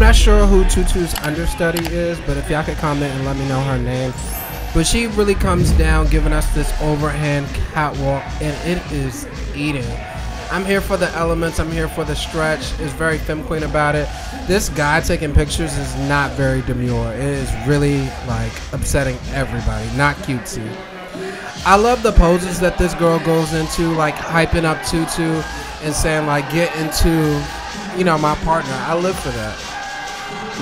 not sure who Tutu's understudy is, but if y'all could comment and let me know her name. But she really comes down giving us this overhand catwalk, and it is eating. I'm here for the elements. I'm here for the stretch. It's very femme queen about it. This guy taking pictures is not very demure. It is really like upsetting everybody. Not cutesy. I love the poses that this girl goes into, like hyping up Tutu and saying like, "Get into, you know, my partner." I live for that.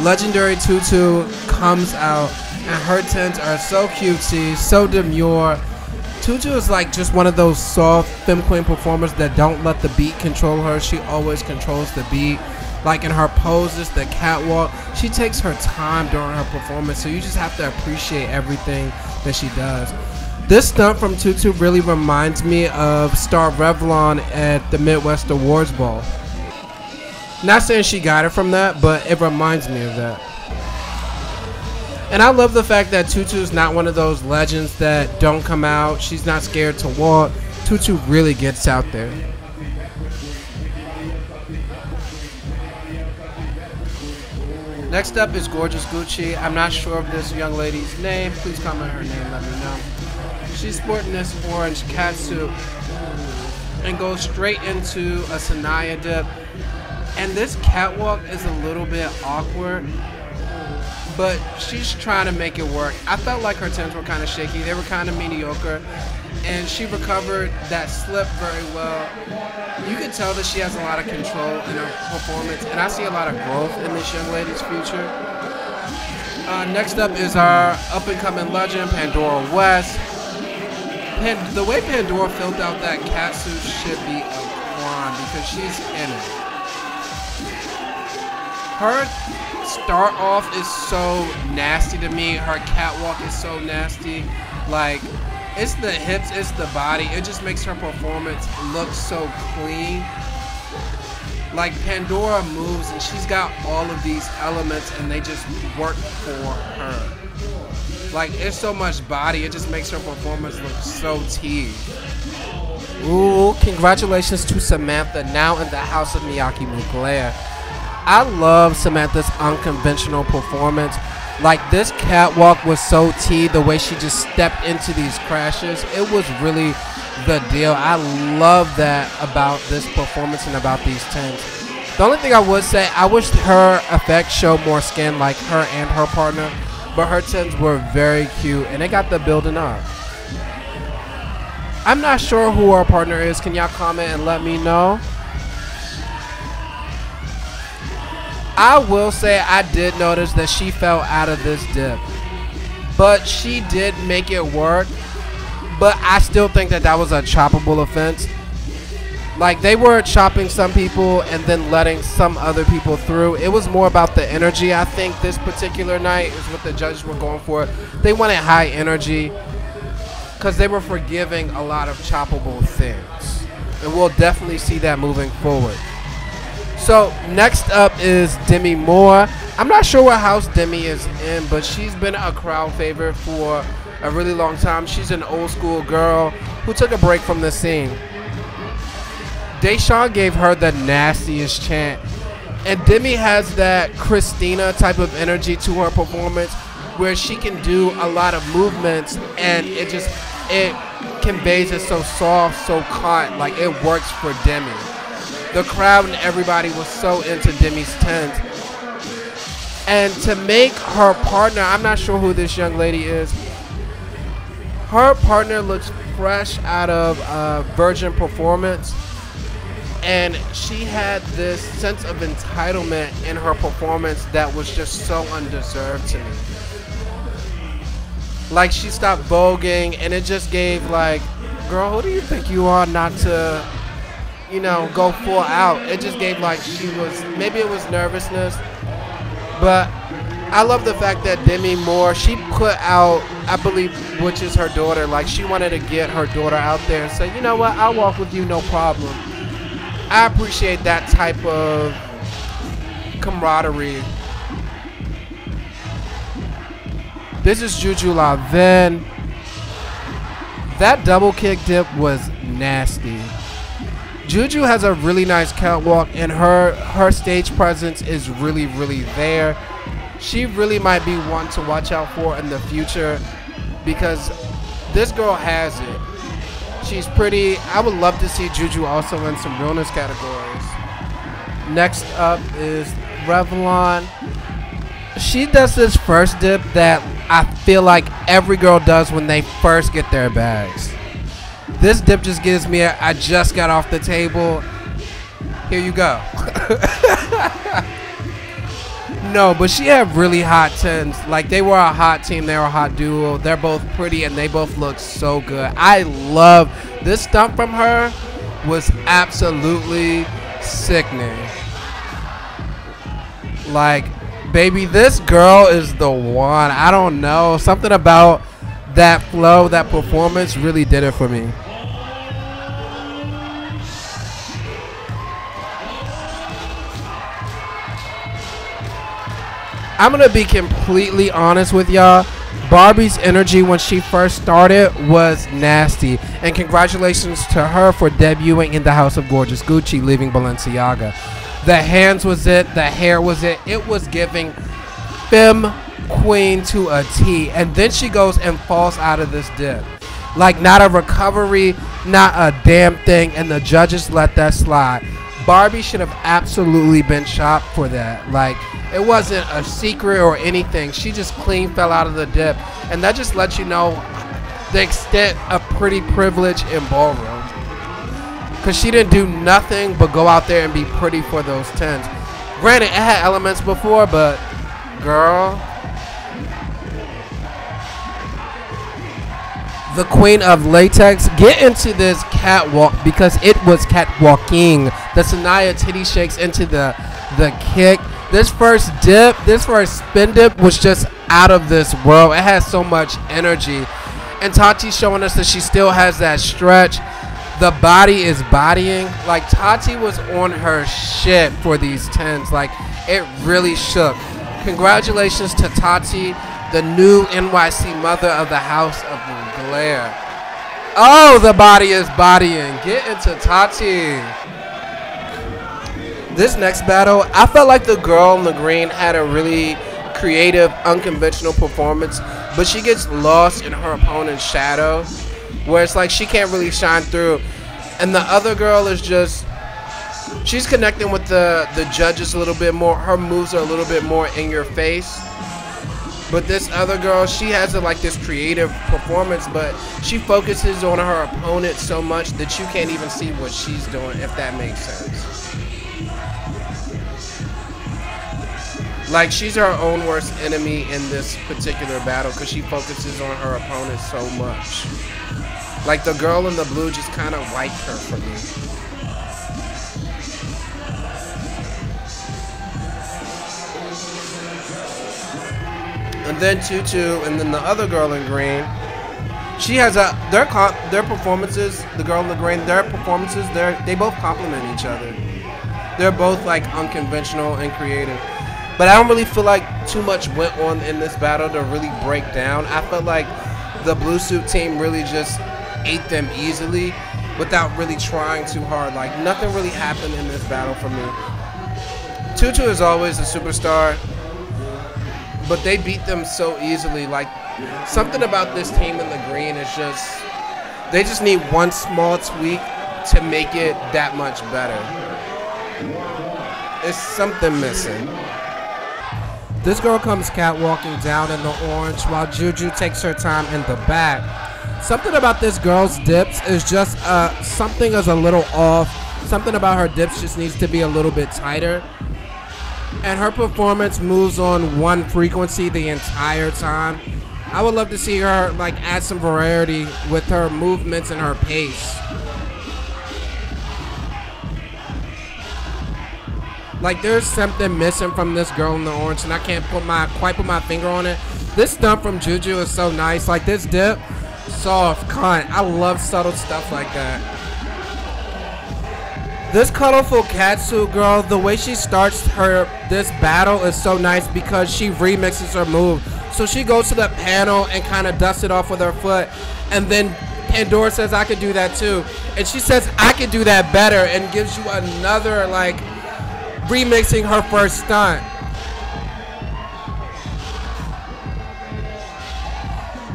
Legendary Tutu comes out, and her tints are so cutesy, so demure Tutu is like just one of those soft femme queen performers that don't let the beat control her. She always controls the beat. Like in her poses, the catwalk, she takes her time during her performance. So you just have to appreciate everything that she does. This stunt from Tutu really reminds me of Star Revlon at the Midwest Awards Ball. Not saying she got it from that, but it reminds me of that. And I love the fact that Tutu's not one of those legends that don't come out. She's not scared to walk. Tutu really gets out there. Next up is Gorgeous Gucci. I'm not sure of this young lady's name. Please comment her name, let me know. She's sporting this orange catsuit and goes straight into a Sanaya dip. And this catwalk is a little bit awkward but she's trying to make it work. I felt like her temps were kind of shaky. They were kind of mediocre. And she recovered that slip very well. You can tell that she has a lot of control in her performance, and I see a lot of growth in this young lady's future. Uh, next up is our up and coming legend, Pandora West. Pan- the way Pandora filled out that catsuit should be a crime because she's in it. Her start off is so nasty to me. Her catwalk is so nasty. Like, it's the hips, it's the body. It just makes her performance look so clean. Like, Pandora moves and she's got all of these elements and they just work for her. Like, it's so much body, it just makes her performance look so teed. Ooh, congratulations to Samantha, now in the house of Miyake Mugler. I love Samantha's unconventional performance. Like this catwalk was so T, the way she just stepped into these crashes. It was really the deal. I love that about this performance and about these tens. The only thing I would say, I wish her effects showed more skin like her and her partner, but her tens were very cute and they got the building up. I'm not sure who her partner is. Can y'all comment and let me know? I will say I did notice that she fell out of this dip. But she did make it work. But I still think that that was a choppable offense. Like they were chopping some people and then letting some other people through. It was more about the energy. I think this particular night is what the judges were going for. They wanted high energy because they were forgiving a lot of choppable things. And we'll definitely see that moving forward. So next up is Demi Moore. I'm not sure what house Demi is in, but she's been a crowd favorite for a really long time. She's an old school girl who took a break from the scene. Deshawn gave her the nastiest chant. And Demi has that Christina type of energy to her performance where she can do a lot of movements and it just it conveys it so soft, so caught, like it works for Demi the crowd and everybody was so into Demi's tent. And to make her partner, I'm not sure who this young lady is. Her partner looks fresh out of uh, Virgin Performance. And she had this sense of entitlement in her performance that was just so undeserved to me. Like she stopped voguing and it just gave like, girl, who do you think you are not to you know, go full out. It just gave like she was maybe it was nervousness, but I love the fact that Demi Moore she put out I believe which is her daughter like she wanted to get her daughter out there and say you know what I'll walk with you no problem. I appreciate that type of camaraderie. This is Juju LaVenne. That double kick dip was nasty. Juju has a really nice catwalk, and her her stage presence is really really there. She really might be one to watch out for in the future because this girl has it. She's pretty. I would love to see Juju also in some realness categories. Next up is Revlon. She does this first dip that I feel like every girl does when they first get their bags. This dip just gives me a, I just got off the table. Here you go. no, but she had really hot tens. Like they were a hot team, they were a hot duo. They're both pretty and they both look so good. I love this stunt from her was absolutely sickening. Like, baby, this girl is the one. I don't know. Something about that flow, that performance really did it for me. I'm gonna be completely honest with y'all. Barbie's energy when she first started was nasty. And congratulations to her for debuting in the House of Gorgeous Gucci, leaving Balenciaga. The hands was it, the hair was it. It was giving femme queen to a T. And then she goes and falls out of this dip. Like not a recovery, not a damn thing. And the judges let that slide. Barbie should have absolutely been shot for that. Like it wasn't a secret or anything. She just clean fell out of the dip. And that just lets you know the extent of pretty privilege in ballroom. Because she didn't do nothing but go out there and be pretty for those tens. Granted, it had elements before, but girl. The queen of latex, get into this catwalk because it was catwalking. The Sanaya titty shakes into the the kick. This first dip, this first spin dip was just out of this world. It has so much energy. And Tati showing us that she still has that stretch. The body is bodying. Like Tati was on her shit for these tens. Like it really shook. Congratulations to Tati, the new NYC mother of the House of Glare. Oh, the body is bodying. Get into Tati. This next battle, I felt like the girl in the green had a really creative, unconventional performance, but she gets lost in her opponent's shadow, where it's like she can't really shine through. And the other girl is just she's connecting with the the judges a little bit more. Her moves are a little bit more in your face. But this other girl, she has a, like this creative performance, but she focuses on her opponent so much that you can't even see what she's doing, if that makes sense. Like she's her own worst enemy in this particular battle because she focuses on her opponent so much. Like the girl in the blue just kind of wiped her for me. And then Tutu, and then the other girl in green. She has a their comp, their performances. The girl in the green, their performances. They they both complement each other. They're both like unconventional and creative. But I don't really feel like too much went on in this battle to really break down. I felt like the blue suit team really just ate them easily without really trying too hard. Like nothing really happened in this battle for me. Tutu is always a superstar, but they beat them so easily. Like something about this team in the green is just they just need one small tweak to make it that much better. It's something missing. This girl comes catwalking down in the orange while Juju takes her time in the back. Something about this girl's dips is just uh, something is a little off. Something about her dips just needs to be a little bit tighter. And her performance moves on one frequency the entire time. I would love to see her like add some variety with her movements and her pace. Like there's something missing from this girl in the orange, and I can't put my quite put my finger on it. This stunt from Juju is so nice. Like this dip, soft, cunt. I love subtle stuff like that. This colorful catsuit girl, the way she starts her this battle is so nice because she remixes her move. So she goes to the panel and kind of dusts it off with her foot, and then Pandora says I could do that too, and she says I could do that better, and gives you another like remixing her first stunt.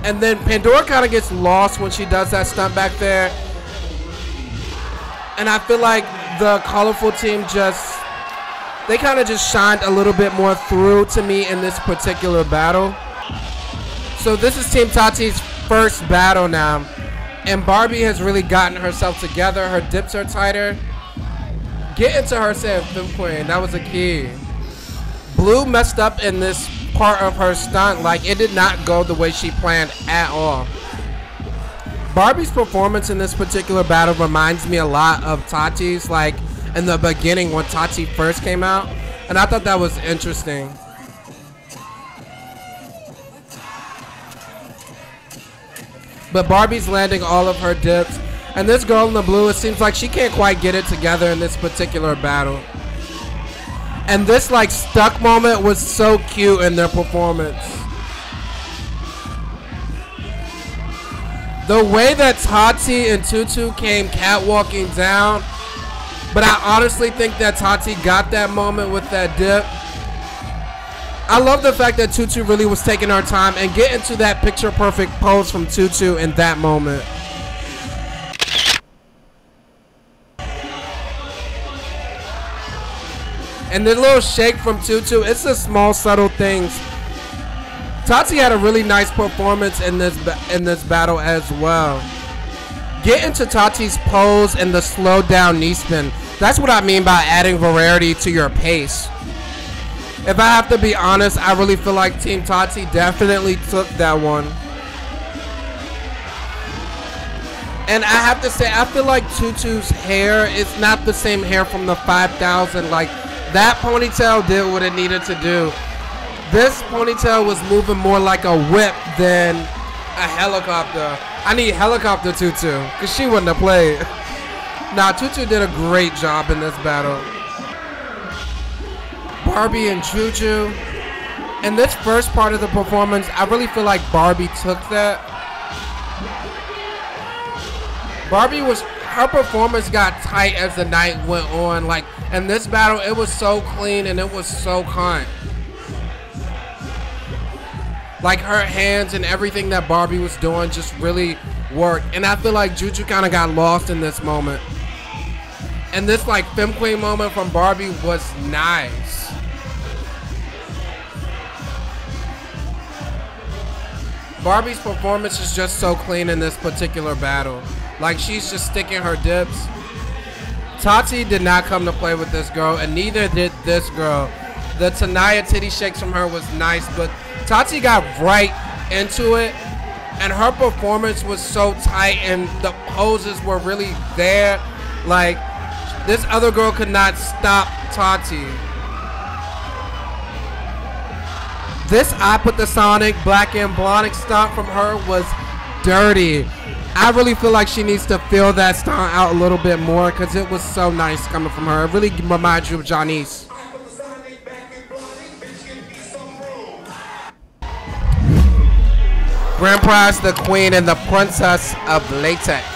And then Pandora kind of gets lost when she does that stunt back there. And I feel like the colorful team just they kind of just shined a little bit more through to me in this particular battle. So this is Team Tati's first battle now. And Barbie has really gotten herself together. Her dips are tighter. Get into her Fem Queen. That was a key. Blue messed up in this part of her stunt. Like, it did not go the way she planned at all. Barbie's performance in this particular battle reminds me a lot of Tati's, like, in the beginning when Tati first came out. And I thought that was interesting. But Barbie's landing all of her dips. And this girl in the blue, it seems like she can't quite get it together in this particular battle. And this like stuck moment was so cute in their performance. The way that Tati and Tutu came catwalking down, but I honestly think that Tati got that moment with that dip. I love the fact that Tutu really was taking our time and getting to that picture perfect pose from Tutu in that moment. And the little shake from Tutu, it's the small subtle things. Tati had a really nice performance in this in this battle as well. Get into Tati's pose and the slow down knee spin. That's what I mean by adding variety to your pace. If I have to be honest, I really feel like Team Tati definitely took that one. And I have to say, I feel like Tutu's hair is not the same hair from the 5000. Like, that ponytail did what it needed to do. This ponytail was moving more like a whip than a helicopter. I need helicopter Tutu, because she wouldn't have played. Nah, Tutu did a great job in this battle. Barbie and Juju. In this first part of the performance, I really feel like Barbie took that. Barbie was her performance got tight as the night went on. Like in this battle, it was so clean and it was so kind. Like her hands and everything that Barbie was doing just really worked. And I feel like Juju kind of got lost in this moment. And this like Fem Queen moment from Barbie was nice. Barbie's performance is just so clean in this particular battle. Like she's just sticking her dips. Tati did not come to play with this girl, and neither did this girl. The Tanaya titty shakes from her was nice, but Tati got right into it, and her performance was so tight, and the poses were really there. Like this other girl could not stop Tati. This I Put the Sonic Black and Blonic stunt from her was dirty. I really feel like she needs to fill that stunt out a little bit more because it was so nice coming from her. It really reminds you of Janice. Grand Prize, the Queen, and the Princess of Latex.